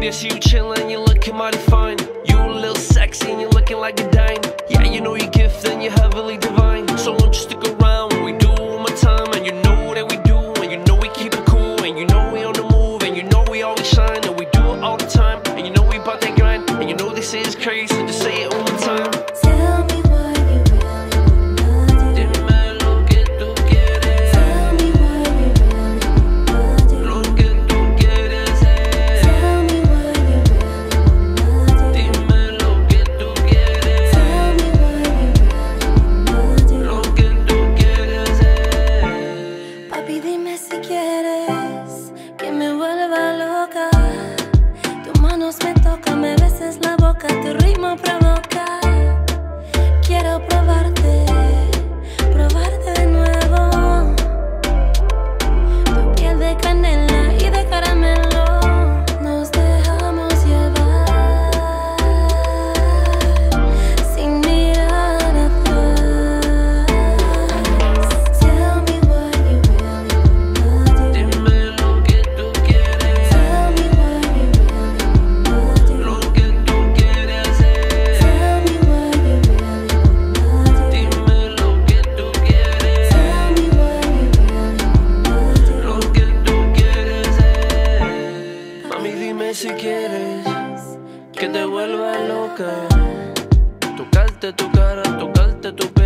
Baby, I see you chillin', you're looking mighty fine. You a little sexy and you're looking like a dime. Yeah, you know your gift and you're heavily divine. So won't you stick around when we do one more time? And you know that we do, and you know we keep it cool, and you know we on the move, and you know we always shine, and we do it all the time. And you know we bout that grind, and you know they say it's crazy, just say it one more time. Me tocan, me beses la boca, tu ritmo provoca. Quiero probarte, Si quieres que te vuelva loca. Tocarte tu cara, tocarte tu cara